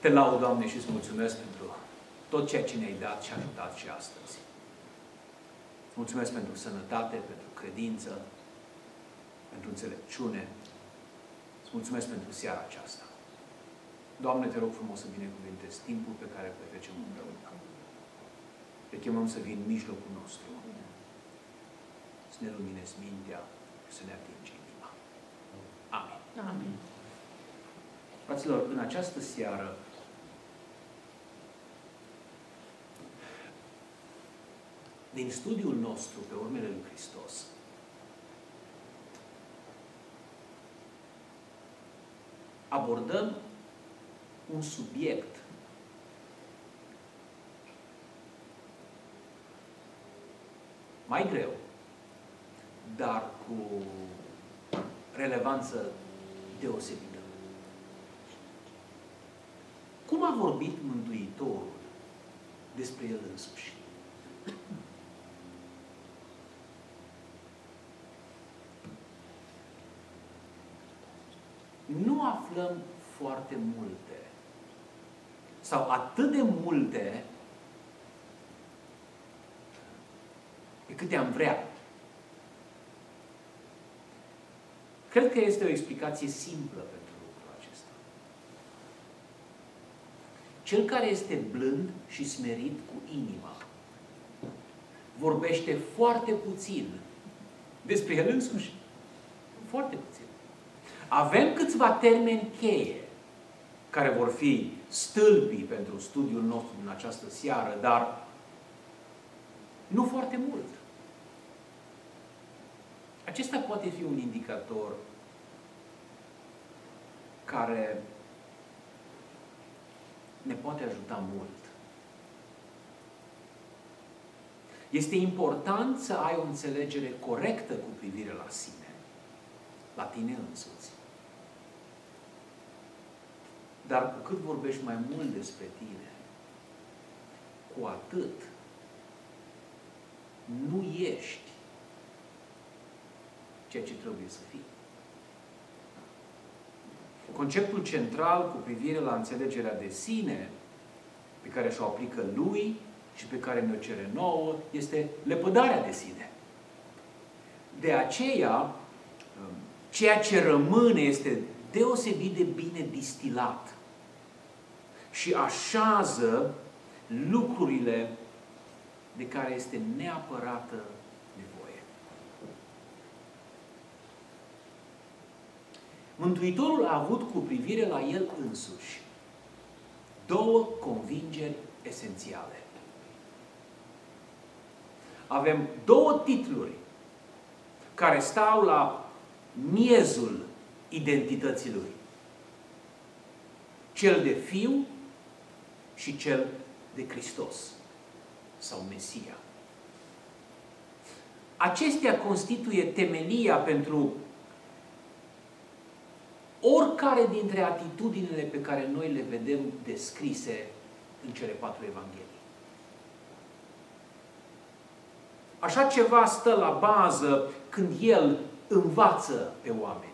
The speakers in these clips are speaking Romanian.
Te laud, Doamne, și îți mulțumesc pentru tot ceea ce ne-ai dat și ajutat și astăzi. Mulțumesc pentru sănătate, pentru credință, pentru înțelepciune. Îți mulțumesc pentru seara aceasta. Doamne, te rog frumos să binecuvintezi timpul pe care îl petrecem împreună. Te chemăm să vii în mijlocul nostru, să ne luminezi mintea și să ne atingi inima. Amin. Amin. Fraților, în această seară din studiul nostru pe urmele lui Hristos, abordăm un subiect mai greu, dar cu relevanță deosebită. Cum a vorbit Mântuitorul despre El însuși? Nu aflăm foarte multe sau atât de multe pe câte am vrea. Cred că este o explicație simplă pentru lucrul acesta. Cel care este blând și smerit cu inima vorbește foarte puțin despre el însuși. Foarte puțin. Avem câțiva termeni cheie care vor fi stâlpii pentru studiul nostru din această seară, dar nu foarte mult. Acesta poate fi un indicator care ne poate ajuta mult. Este important să ai o înțelegere corectă cu privire la sine, la tine însuți. Dar cu cât vorbești mai mult despre tine, cu atât nu ești ceea ce trebuie să fii. Conceptul central cu privire la înțelegerea de sine, pe care și-o aplică lui și pe care ne-o cere nouă, este lepădarea de sine. De aceea, ceea ce rămâne este deosebit de bine distilat și așează lucrurile de care este neapărată nevoie. Mântuitorul a avut cu privire la el însuși două convingeri esențiale. Avem două titluri care stau la miezul identității lui. Cel de fiu și cel de Hristos sau Mesia. Acestea constituie temelia pentru oricare dintre atitudinile pe care noi le vedem descrise în cele patru evanghelii. Așa ceva stă la bază când El învață pe oameni.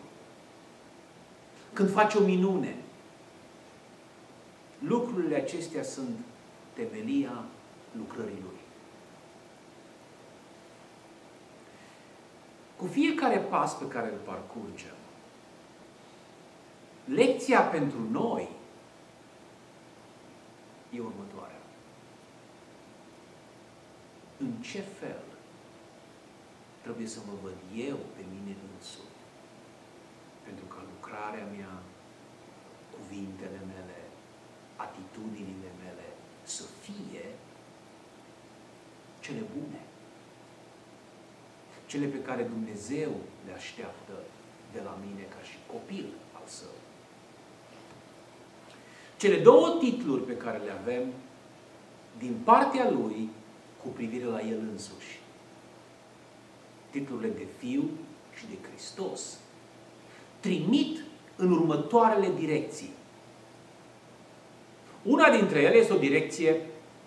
Când face o minune. Lucrurile acestea sunt temelia lucrării Lui. Cu fiecare pas pe care îl parcurgem, lecția pentru noi e următoarea. În ce fel trebuie să mă văd eu pe mine însumi pentru ca lucrarea mea, cuvintele mele, atitudinile mele să fie cele bune. Cele pe care Dumnezeu le așteaptă de la mine ca și copil al său. Cele două titluri pe care le avem din partea lui cu privire la el însuși. Titlurile de fiu și de Hristos trimit în următoarele direcții. Una dintre ele este o direcție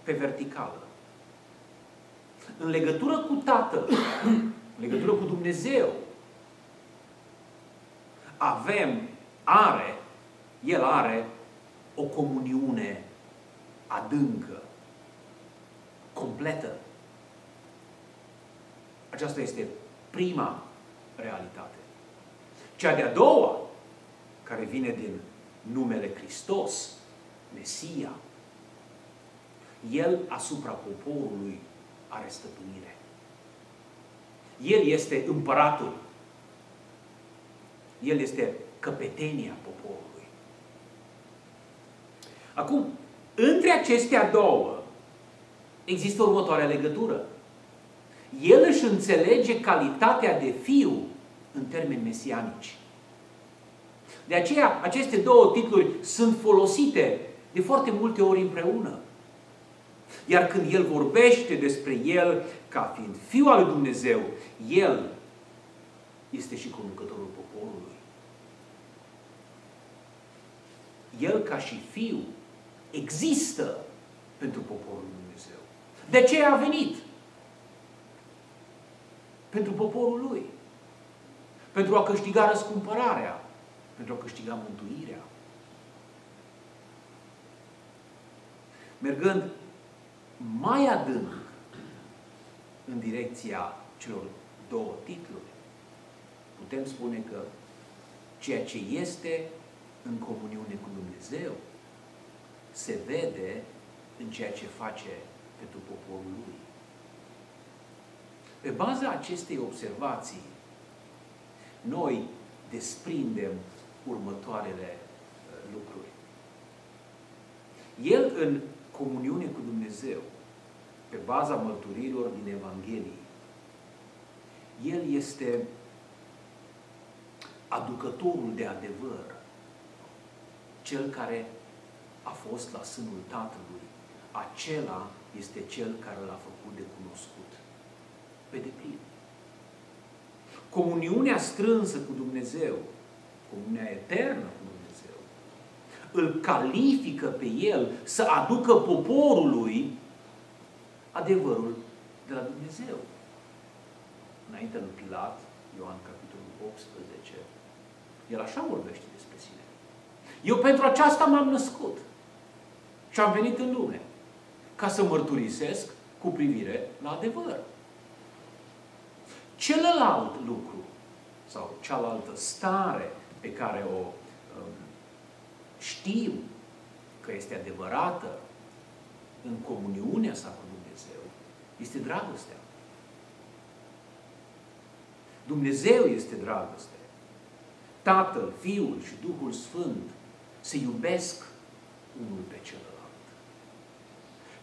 pe verticală în legătură cu Tatăl, în legătură cu Dumnezeu, avem, are, El are o comuniune adâncă, completă. Aceasta este prima realitate. Cea de-a doua, care vine din numele Hristos, Mesia, El asupra poporului are stăpânire. El este împăratul. El este căpetenia poporului. Acum, între acestea două există următoarea legătură. El își înțelege calitatea de fiu în termeni mesianici. De aceea, aceste două titluri sunt folosite de foarte multe ori împreună. Iar când el vorbește despre el ca fiind Fiul al lui Dumnezeu, el este și conducătorul poporului. El ca și Fiu există pentru poporul lui Dumnezeu. De ce a venit? Pentru poporul lui. Pentru a câștiga răscumpărarea. Pentru a câștiga mântuirea. Mergând mai adânc în direcția celor două titluri, putem spune că ceea ce este în comuniune cu Dumnezeu se vede în ceea ce face pentru poporul lui. Pe baza acestei observații, noi desprindem următoarele uh, lucruri. El în comuniune cu Dumnezeu, pe baza mărturilor din Evanghelie, El este aducătorul de adevăr, cel care a fost la sânul Tatălui, acela este cel care l-a făcut de cunoscut pe deplin. Comuniunea strânsă cu Dumnezeu, comuniunea eternă cu Dumnezeu, îl califică pe el să aducă poporului adevărul de la Dumnezeu. Înainte lui Pilat, Ioan capitolul 18, el așa vorbește despre sine. Eu pentru aceasta m-am născut. Și am venit în lume ca să mărturisesc cu privire la adevăr. Celălalt lucru sau cealaltă stare pe care o um, știm că este adevărată în comuniunea sa cu Dumnezeu este dragostea. Dumnezeu este dragoste. Tatăl, Fiul și Duhul Sfânt se iubesc unul pe celălalt.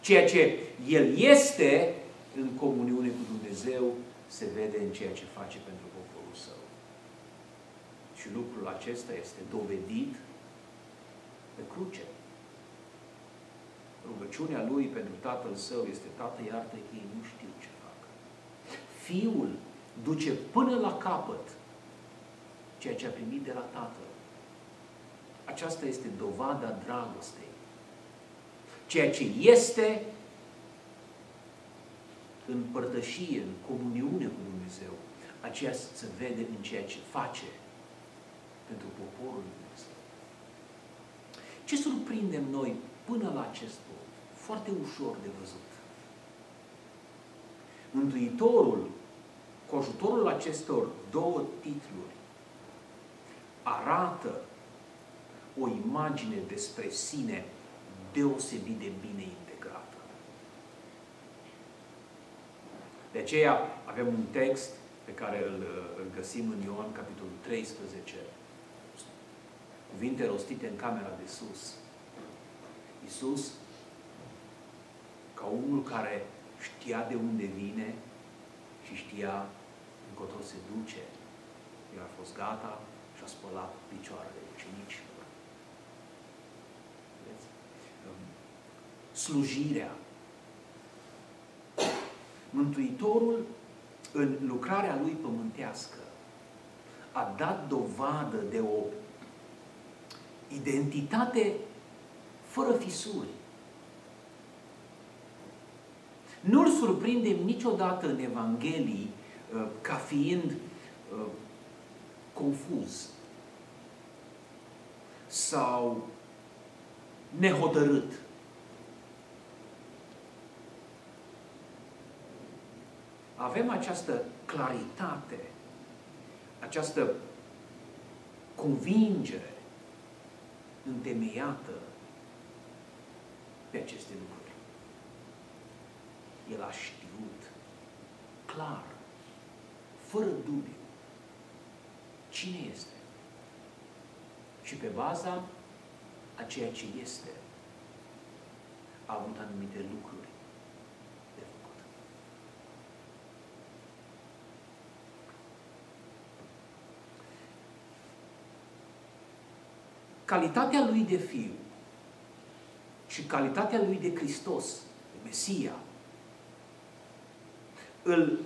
Ceea ce El este în comuniune cu Dumnezeu se vede în ceea ce face pentru poporul său. Și lucrul acesta este dovedit pe cruce. Rugăciunea lui pentru tatăl său este, Tată, iartă că ei nu știu ce fac. Fiul duce până la capăt ceea ce a primit de la tatăl. Aceasta este dovada dragostei ceea ce este în părtășie, în comuniune cu Dumnezeu, aceea se vede în ceea ce face pentru poporul Dumnezeu. Ce surprindem noi până la acest punct? Foarte ușor de văzut. Mântuitorul, cu ajutorul acestor două titluri, arată o imagine despre sine deosebit de bine integrată. De aceea avem un text pe care îl, îl găsim în Ioan, capitolul 13, cuvinte rostite în camera de sus. Iisus, ca unul care știa de unde vine și știa încotro se duce, el a fost gata și a spălat picioarele ucenicilor. slujirea. Mântuitorul, în lucrarea lui pământească, a dat dovadă de o identitate fără fisuri. Nu-l surprindem niciodată în Evanghelii uh, ca fiind uh, confuz sau nehotărât. Avem această claritate, această convingere întemeiată pe aceste lucruri. El a știut clar, fără dubiu, cine este. Și pe baza a ceea ce este, a avut anumite lucruri de făcut. Calitatea lui de fiu și calitatea lui de Hristos, de Mesia, îl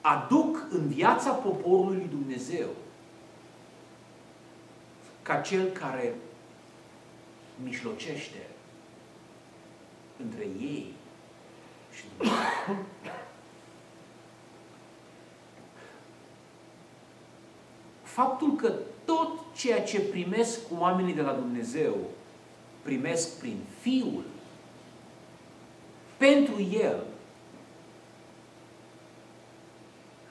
aduc în viața poporului lui Dumnezeu ca cel care mișlocește între ei și Dumnezeu. Faptul că tot ceea ce primesc oamenii de la Dumnezeu primesc prin Fiul, pentru El,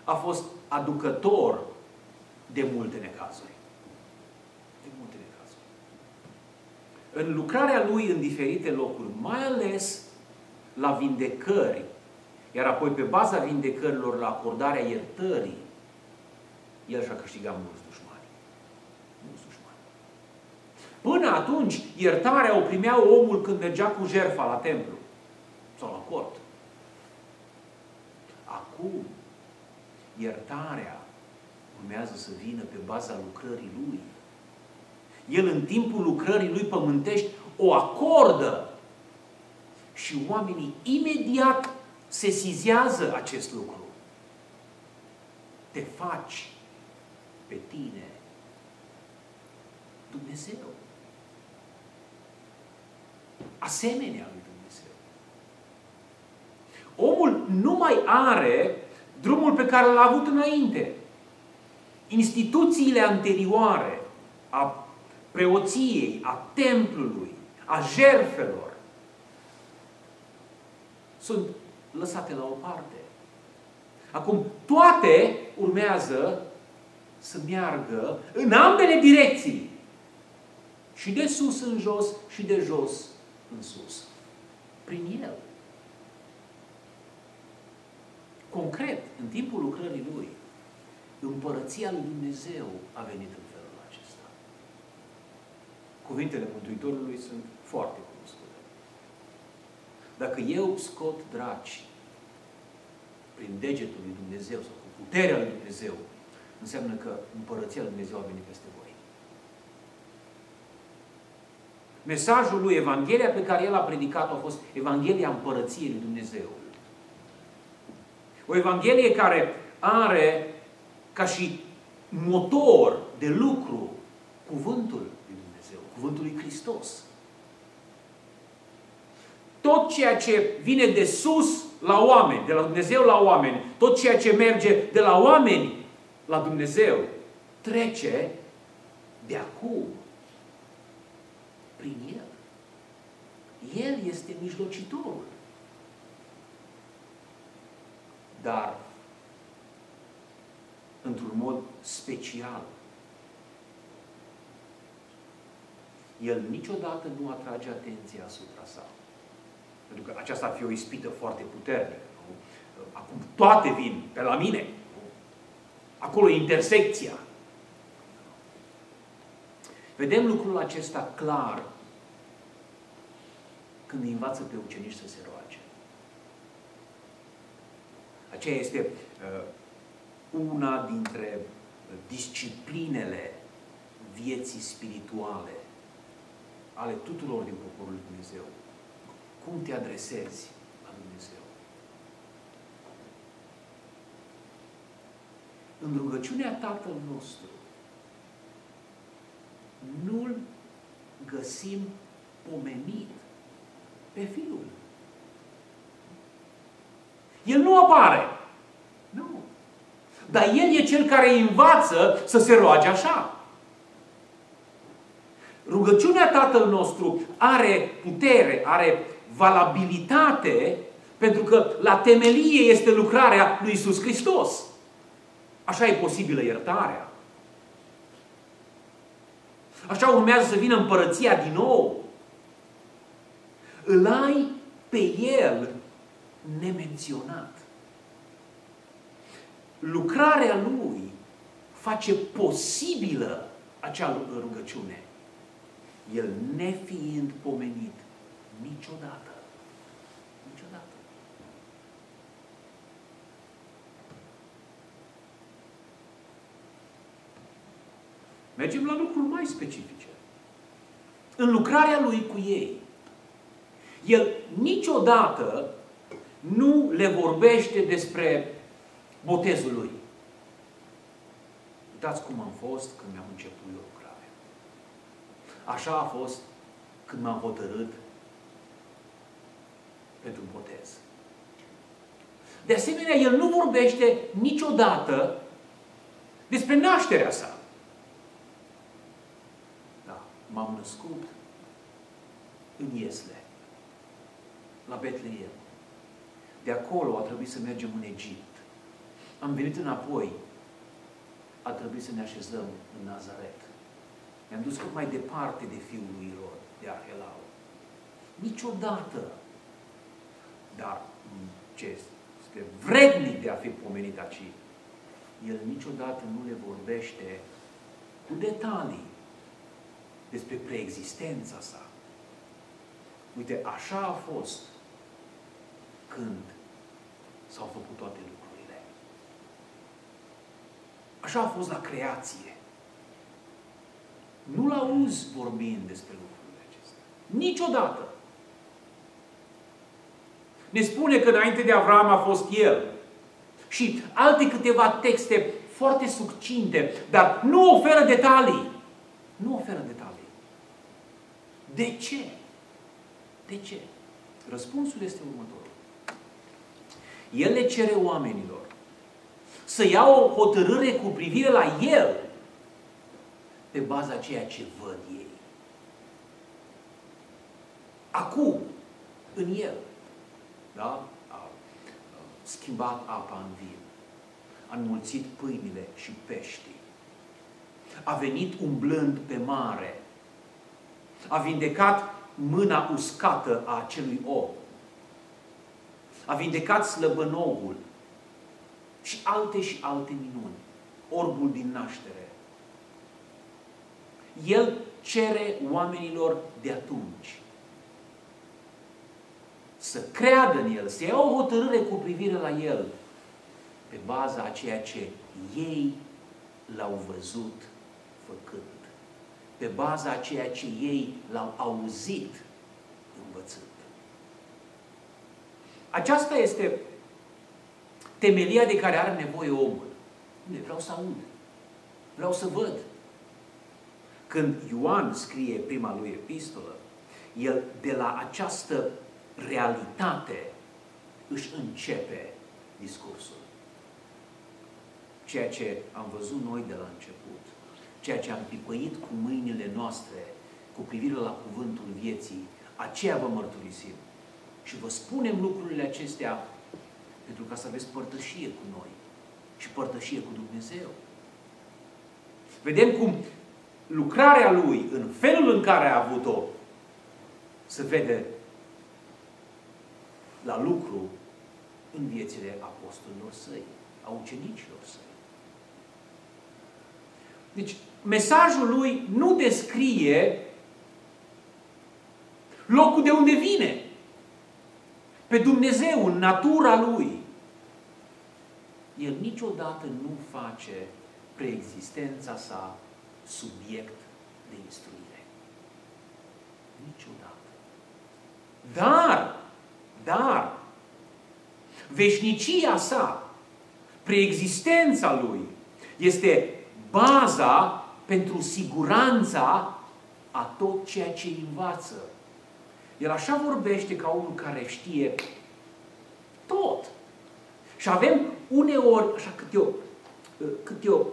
a fost aducător de multe necazuri. De multe necazuri. În lucrarea lui în diferite locuri, mai ales la vindecări, iar apoi pe baza vindecărilor la acordarea iertării, el și-a câștigat mulți dușmani. Mulți dușmani. Până atunci, iertarea o primea omul când mergea cu jertfa la templu sau la cort. Acum, iertarea urmează să vină pe baza lucrării Lui. El în timpul lucrării Lui pământești o acordă și oamenii imediat se sizează acest lucru. Te faci pe tine Dumnezeu. Asemenea lui Dumnezeu. Omul nu mai are drumul pe care l-a avut înainte. Instituțiile anterioare a preoției, a templului, a jerfelor, sunt lăsate la o parte. Acum, toate urmează să meargă în ambele direcții. Și de sus în jos și de jos în sus. Prin El. Concret, în timpul lucrării lui, împărăția lui Dumnezeu a venit în felul acesta. Cuvintele Mântuitorului sunt foarte cunoscute. Dacă eu scot draci prin degetul lui Dumnezeu sau cu puterea lui Dumnezeu, înseamnă că împărăția lui Dumnezeu a venit peste voi. Mesajul lui, Evanghelia pe care el a predicat-o a fost Evanghelia împărăției lui Dumnezeu. O Evanghelie care are ca și motor de lucru cuvântul lui Dumnezeu, cuvântul lui Hristos. Tot ceea ce vine de sus la oameni, de la Dumnezeu la oameni, tot ceea ce merge de la oameni la Dumnezeu, trece de acum prin El. El este mijlocitorul. dar într-un mod special. El niciodată nu atrage atenția asupra sa. Pentru că aceasta ar fi o ispită foarte puternică. Nu? Acum toate vin pe la mine. Acolo e intersecția. Vedem lucrul acesta clar când îi învață pe ucenici să se roage. Aceea este uh, una dintre disciplinele vieții spirituale ale tuturor din poporul lui Dumnezeu. Cum te adresezi la Dumnezeu? În rugăciunea Tatăl nostru nu-L găsim pomenit pe Fiul. El nu apare. Nu. Dar El e Cel care învață să se roage așa. Rugăciunea Tatăl nostru are putere, are valabilitate, pentru că la temelie este lucrarea lui Isus Hristos. Așa e posibilă iertarea. Așa urmează să vină împărăția din nou. Îl ai pe El nemenționat. Lucrarea Lui face posibilă acea rugăciune. El nefiind pomenit niciodată. Niciodată. Mergem la lucruri mai specifice. În lucrarea lui cu ei, el niciodată nu le vorbește despre botezul lui. Uitați cum am fost când mi-am început eu lucrarea. Așa a fost când m-am hotărât pentru botez. De asemenea, el nu vorbește niciodată despre nașterea sa. Da, m-am născut în Iesle, la Betleem. De acolo a trebuit să mergem în Egipt. Am venit înapoi. A trebuit să ne așezăm în Nazaret. Ne-am dus cât mai departe de fiul lui Irod, de Arhelau. Niciodată. Dar ce este vrednic de a fi pomenit aici, el niciodată nu le vorbește cu detalii despre preexistența sa. Uite, așa a fost când s-au făcut toate lucrurile. Așa a fost la creație. Nu-l auzi vorbind despre lucrurile acestea. Niciodată. Ne spune că înainte de Avram a fost el. Și alte câteva texte foarte succinte, dar nu oferă detalii. Nu oferă detalii. De ce? De ce? Răspunsul este următorul. El le cere oamenilor să ia o hotărâre cu privire la El pe baza ceea ce văd ei. Acum, în El, da? a schimbat apa în vin, a înmulțit pâinile și peștii, a venit umblând pe mare, a vindecat mâna uscată a acelui om, a vindecat slăbănogul și alte și alte minuni. Orbul din naștere. El cere oamenilor de atunci să creadă în El, să ia o hotărâre cu privire la El, pe baza a ceea ce ei l-au văzut făcând, pe baza a ceea ce ei l-au auzit învățând. Aceasta este temelia de care are nevoie omul. Nu vreau să aud. Vreau să văd. Când Ioan scrie prima lui epistolă, el de la această realitate își începe discursul. Ceea ce am văzut noi de la început, ceea ce am pipăit cu mâinile noastre cu privire la cuvântul vieții, aceea vă mărturisim. Și vă spunem lucrurile acestea pentru ca să aveți părtășie cu noi și părtășie cu Dumnezeu. Vedem cum lucrarea Lui, în felul în care a avut-o, se vede la lucru în viețile apostolilor săi, a ucenicilor săi. Deci, mesajul lui nu descrie locul de unde vine pe Dumnezeu, în natura Lui. El niciodată nu face preexistența sa subiect de instruire. Niciodată. Dar, dar, veșnicia sa, preexistența lui, este baza pentru siguranța a tot ceea ce învață el așa vorbește ca unul care știe tot. Și avem uneori, așa câte o, câte o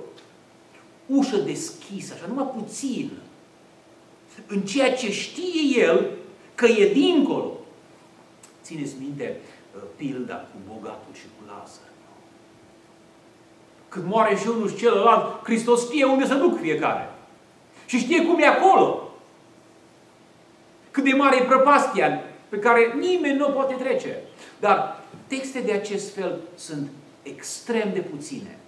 ușă deschisă, așa numai puțin. în ceea ce știe el că e dincolo. Țineți minte uh, pilda cu bogatul și cu Lazar. Când moare și unul și celălalt, Hristos știe unde să duc fiecare. Și știe cum e acolo. Cât de mare e prăpastia pe care nimeni nu o poate trece. Dar texte de acest fel sunt extrem de puține.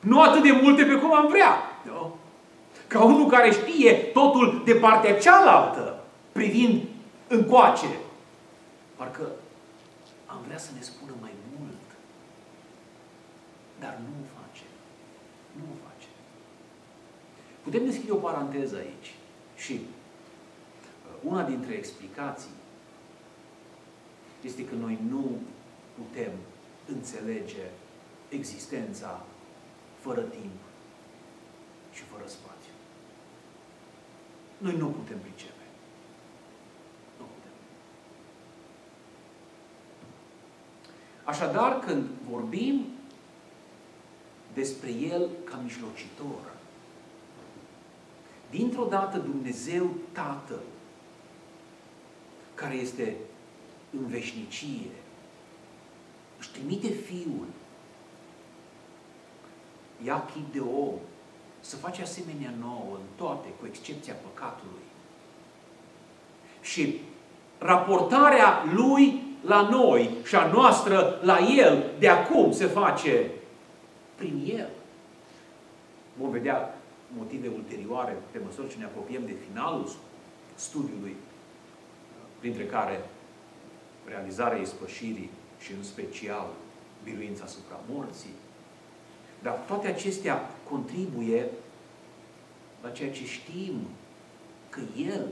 Nu atât de multe pe cum am vrea. Nu? Ca unul care știe totul de partea cealaltă, privind încoace. Parcă am vrea să ne spună mai mult. Dar nu o face. Nu o face. Putem deschide o paranteză aici. Și uh, una dintre explicații este că noi nu putem înțelege existența fără timp și fără spațiu. Noi nu putem pricepe. Nu putem. Așadar, când vorbim despre El ca mijlocitor, dintr-o dată Dumnezeu Tatăl, care este în veșnicie, își trimite Fiul, ia chip de om, să face asemenea nouă în toate, cu excepția păcatului. Și raportarea lui la noi și a noastră la el, de acum se face prin el. Vom vedea motive ulterioare pe măsură ce ne apropiem de finalul studiului, printre care realizarea ispășirii și în special biruința asupra morții. Dar toate acestea contribuie la ceea ce știm că El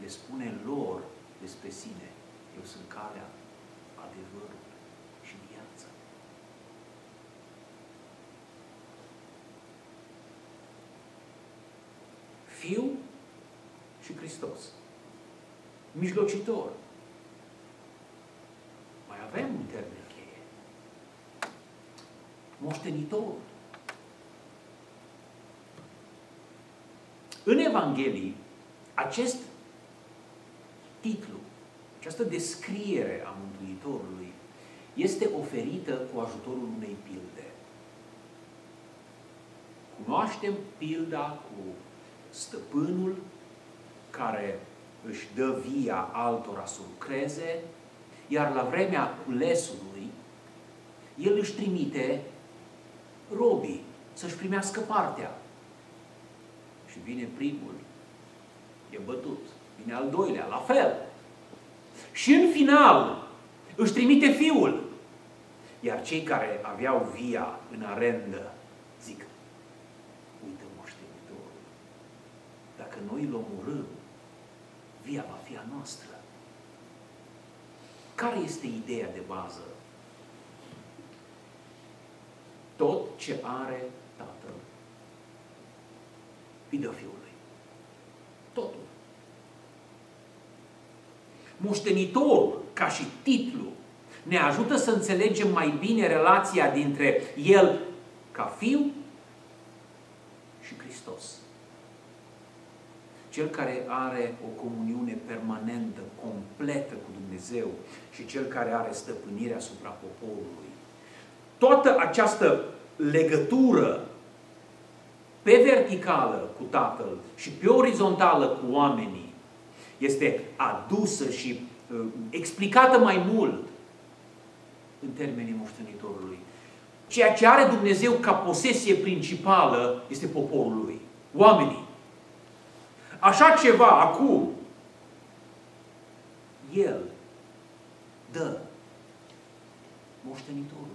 le spune lor despre sine. Eu sunt calea, adevărul și viața. Fiu și Hristos. Mijlocitor. Mai avem un termen cheie. Moștenitor. În Evanghelii, acest titlu, această descriere a Mântuitorului este oferită cu ajutorul unei pilde. Cunoaștem pilda cu stăpânul care își dă via altora să lucreze, iar la vremea culesului, el își trimite robii să-și primească partea. Și vine primul, e bătut. Vine al doilea, la fel. Și în final își trimite fiul. Iar cei care aveau via în arendă zic, uite moștenitorul, dacă noi îl omorâm, via va fi a noastră. Care este ideea de bază? Tot ce are Tatăl îi dă Fiului. Totul. Moștenitorul, ca și titlu, ne ajută să înțelegem mai bine relația dintre El ca Fiu și Hristos. Cel care are o comuniune permanentă, completă cu Dumnezeu și cel care are stăpânirea asupra poporului. Toată această legătură pe verticală cu Tatăl și pe orizontală cu oamenii este adusă și uh, explicată mai mult în termenii moștenitorului. Ceea ce are Dumnezeu ca posesie principală este poporul lui, oamenii. Așa ceva acum, El dă moștenitorului.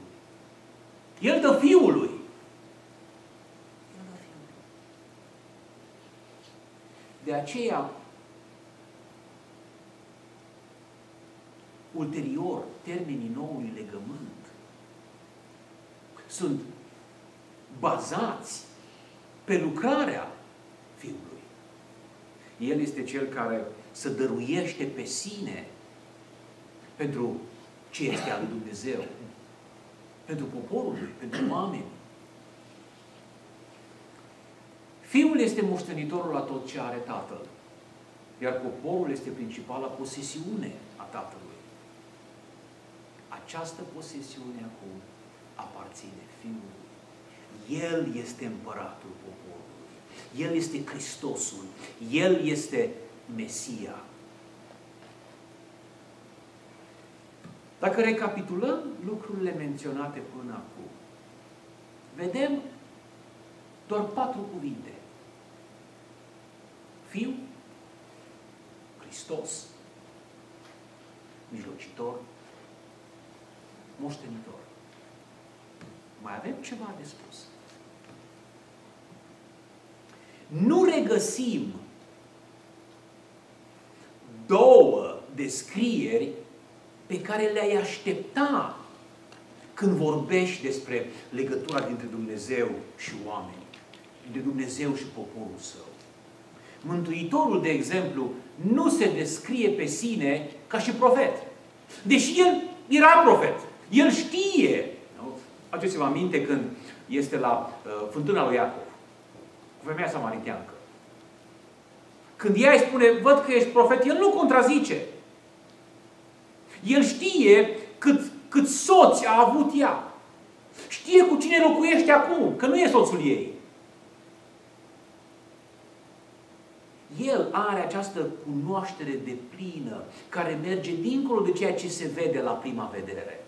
El dă fiului. De aceea, ulterior, termenii noului legământ sunt bazați pe lucrarea Fiului. El este Cel care să dăruiește pe sine pentru ce este al lui Dumnezeu, pentru poporul lui, pentru oameni. Fiul este moștenitorul la tot ce are Tatăl. Iar poporul este principala posesiune a Tatălui. Această posesiune acum aparține Fiului. El este împăratul poporului. El este Hristosul. El este Mesia. Dacă recapitulăm lucrurile menționate până acum, vedem doar patru cuvinte. Fiu, Hristos, mijlocitor, moștenitor. Mai avem ceva de spus. Nu regăsim două descrieri pe care le-ai aștepta când vorbești despre legătura dintre Dumnezeu și oameni, de Dumnezeu și poporul său. Mântuitorul, de exemplu, nu se descrie pe sine ca și profet. Deși el era profet. El știe. Nu? Aduceți-vă aminte când este la uh, fântâna lui Iacov, cu femeia samariteancă. Când ea îi spune, văd că ești profet, el nu contrazice. El știe cât, cât soți a avut ea. Știe cu cine locuiește acum, că nu e soțul ei. El are această cunoaștere de plină, care merge dincolo de ceea ce se vede la prima vedere.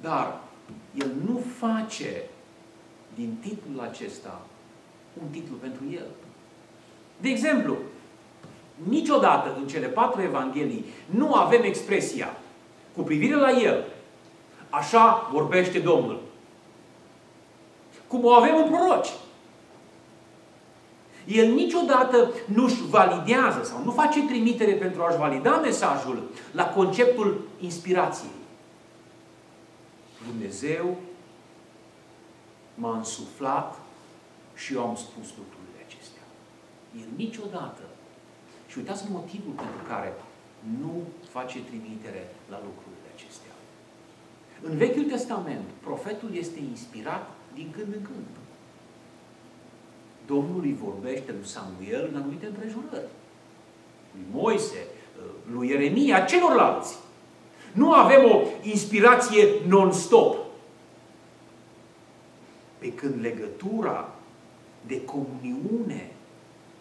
Dar el nu face din titlul acesta un titlu pentru el. De exemplu, niciodată în cele patru evanghelii nu avem expresia cu privire la el. Așa vorbește Domnul. Cum o avem în proroci. El niciodată nu-și validează sau nu face trimitere pentru a-și valida mesajul la conceptul inspirației. Dumnezeu m-a însuflat și eu am spus lucrurile acestea. El niciodată. Și uitați motivul pentru care nu face trimitere la lucrurile acestea. În Vechiul Testament, profetul este inspirat din când în când. Domnul îi vorbește lui Samuel în anumite împrejurări. Lui Moise, lui Ieremia, celorlalți. Nu avem o inspirație non-stop. Pe când legătura de comuniune,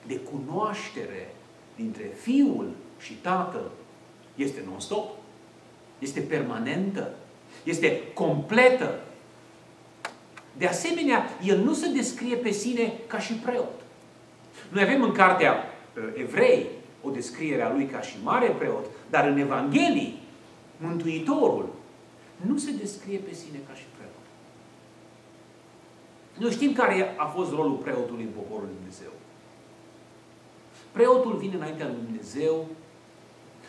de cunoaștere dintre Fiul și Tatăl este non-stop, este permanentă, este completă, de asemenea, el nu se descrie pe sine ca și preot. Noi avem în cartea uh, Evrei o descriere a lui ca și mare preot, dar în Evanghelii, Mântuitorul nu se descrie pe sine ca și preot. Noi știm care a fost rolul preotului în poporul lui Dumnezeu. Preotul vine înaintea lui Dumnezeu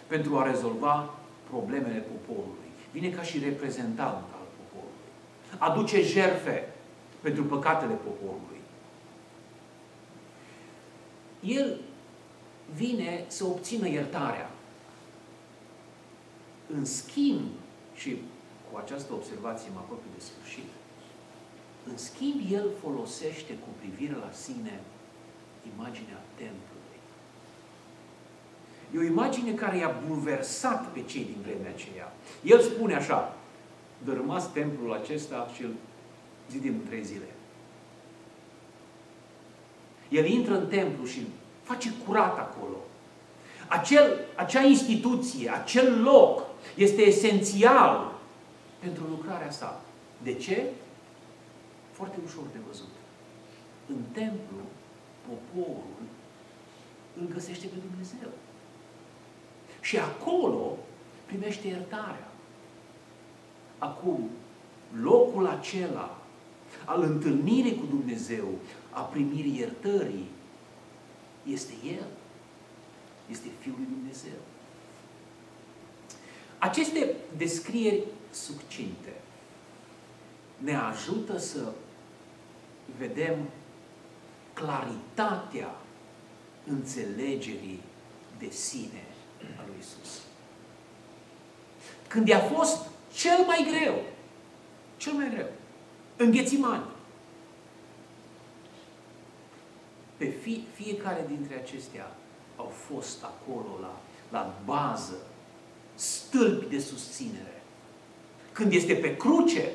pentru a rezolva problemele poporului. Vine ca și reprezentant al poporului. Aduce jerfe pentru păcatele poporului. El vine să obțină iertarea. În schimb, și cu această observație mă apropii de sfârșit, în schimb, el folosește cu privire la sine imaginea templului. E o imagine care i-a bulversat pe cei din vremea aceea. El spune așa, dărâmați templul acesta și îl zidim în trei zile. El intră în templu și face curat acolo. Acel, acea instituție, acel loc este esențial pentru lucrarea sa. De ce? Foarte ușor de văzut. În templu, poporul îl găsește pe Dumnezeu. Și acolo primește iertarea. Acum, locul acela al întâlnirii cu Dumnezeu, a primirii iertării, este El. Este Fiul lui Dumnezeu. Aceste descrieri succinte ne ajută să vedem claritatea înțelegerii de sine a lui Isus. Când i-a fost cel mai greu, cel mai greu, în Ghețimani. pe fie, fiecare dintre acestea au fost acolo la, la bază, stâlpi de susținere. Când este pe cruce,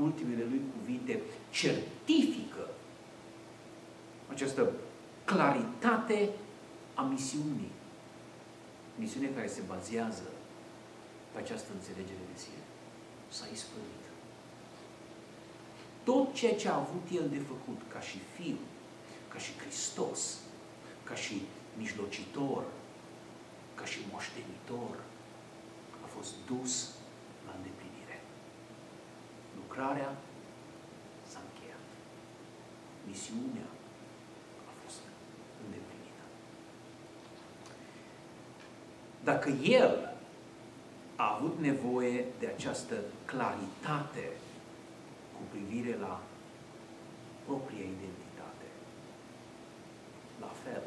ultimele lui cuvinte certifică această claritate a misiunii. Misiune care se bazează pe această înțelegere de sine. S-a ispărit. Tot ceea ce a avut El de făcut ca și Fiu, ca și Hristos, ca și mijlocitor, ca și moștenitor, a fost dus la îndeplinire. Lucrarea s-a încheiat. Misiunea a fost îndeplinită. Dacă El a avut nevoie de această claritate cu privire la propria identitate. La fel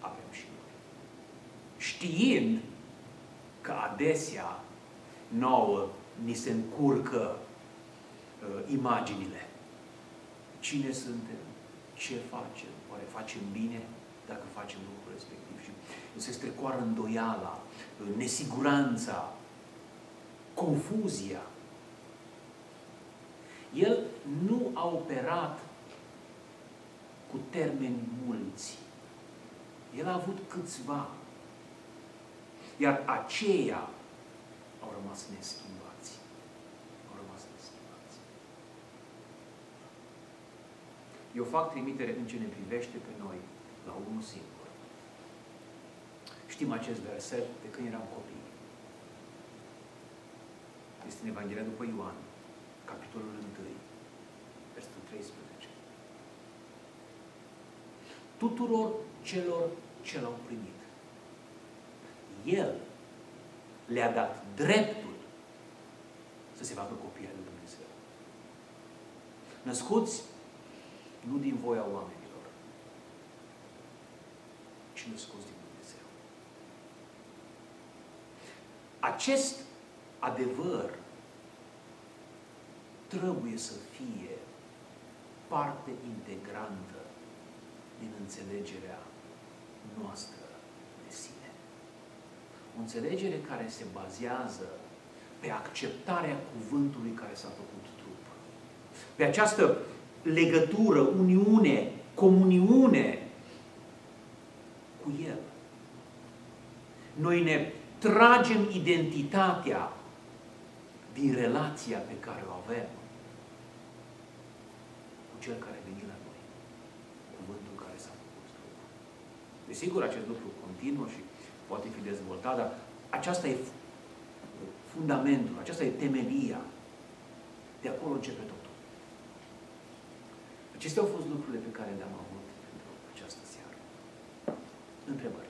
avem și noi. Știind că adesea nouă ni se încurcă uh, imaginile. Cine suntem? Ce facem? Oare facem bine dacă facem lucrul respectiv? Și se strecoară îndoiala, nesiguranța, confuzia. El nu a operat cu termeni mulți. El a avut câțiva. Iar aceia au rămas neschimbați. Au rămas neschimbați. Eu fac trimitere în ce ne privește pe noi la unul singur. Știm acest verset de când eram copii. Este în Evanghelia după Ioan, capitolul 1, versetul 13. Tuturor celor ce l-au primit. El le-a dat dreptul să se facă copii al lui Dumnezeu. Născuți nu din voia oamenilor, ci născuți din Dumnezeu. Acest adevăr trebuie să fie parte integrantă din înțelegerea noastră de sine. O înțelegere care se bazează pe acceptarea cuvântului care s-a făcut trup. Pe această legătură, uniune, comuniune cu El. Noi ne tragem identitatea din relația pe care o avem cu Cel care a venit la noi, cuvântul care s-a făcut trup. Desigur, acest lucru continuă și poate fi dezvoltat, dar aceasta e fundamentul, aceasta e temelia. De acolo începe totul. Acestea au fost lucrurile pe care le-am avut pentru această seară. Întrebări.